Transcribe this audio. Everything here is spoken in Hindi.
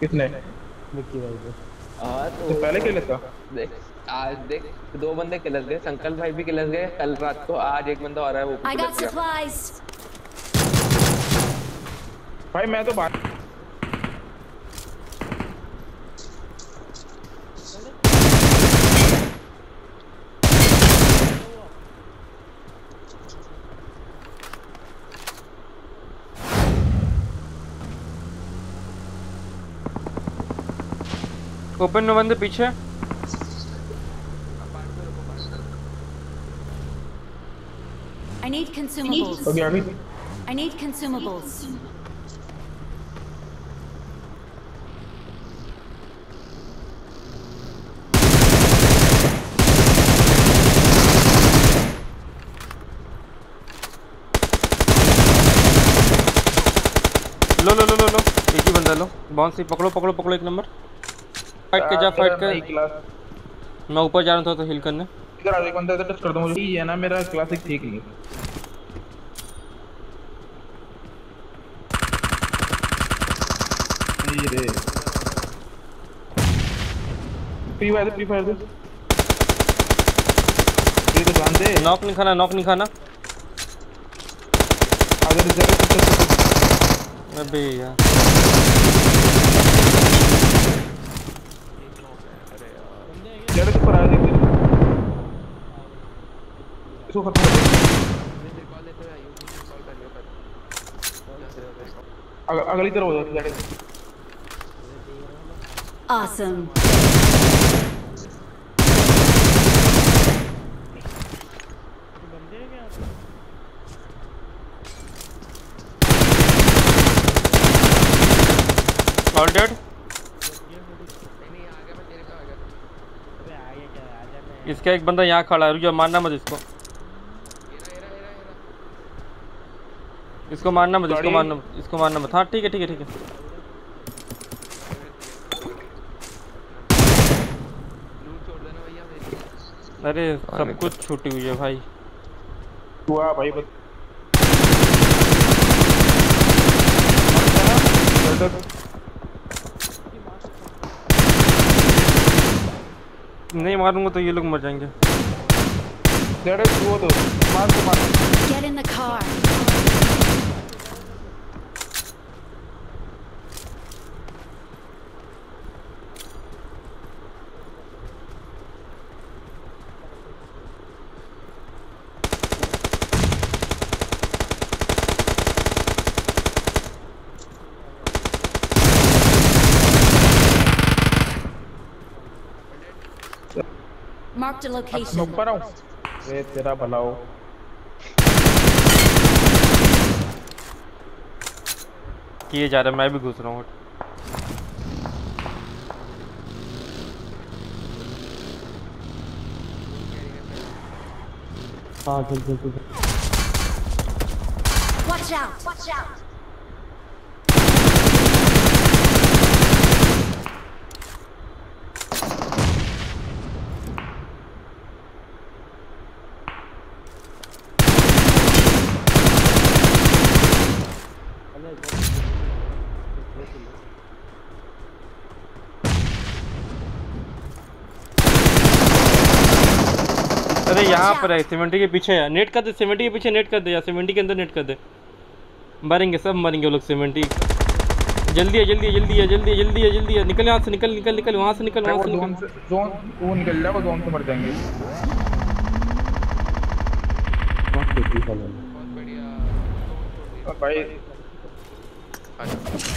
किसने मिक्की भाई को। हाँ तो तो पहले खेले था? देख आज देख दो बंदे किलस गए संकल्प भाई भी किलस गए कल रात को आज एक बंदा और है वो आई गॉट किलस supplies. भाई मैं तो बात ओपन में बंदे पीछे। I need consumables. हो गया अभी I need consumables. लो लो लो लो लो। एक ही बंदा लो। बाउंस ही पकड़ो पकड़ो पकड़ो एक नंबर। फाइट के जा फाइट कर। मैं ऊपर जा रहा था तो हिल करने। इधर आ एक बंदा इधर टच कर दो मुझे। ये है ना मेरा क्लासिक ठीक नहीं ये रे। फ्री फायर फ्री फायर ये तो जान दे नॉक नहीं खाना नॉक नहीं खाना। अगर इधर अबे यार। पर आ इसको खत्म कर दो। अगली तरफ़ हो जरा Awesome. ऑल डेड अबे आ गया क्या आ जाना इसका एक बंदा यहाँ खड़ा है रुक जाओ मारना मत इसको। इसको मारना मत इसको मारना मत इसको मारना मत। हाँ ठीक है ठीक है ठीक है। अरे सब कुछ छूटी हुई है भाई। हुआ भाई बस नहीं मारूँगा तो ये लोग मर जाएँगे जरा वो दो मार दो मार Get in the car. Marked a मैं location. ऊपर आऊँ रे तेरा भला हो किए जा रहा है मैं भी घुस रहा हूँ हाँ चल चल चल Watch out. Watch out. अरे यहाँ पर है सीमेंटी के पीछे है। नेट कर दे सीमेंटी के पीछे नेट कर दे या सीमेंटी के अंदर नेट कर दे। मरेंगे सब मरेंगे वो लोग सीमेंटी। जल्दी है जल्दी है जल्दी है जल्दी है जल्दी है जल्दी है। निकल यहाँ से निकल निकल निकल वहाँ से निकल वहाँ से निकल। जोन वो निकल जाए वो जोन से मर जाएँगे। बहुत रहा और भाई Kanka.